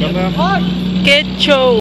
Cảm ơn. Kết show.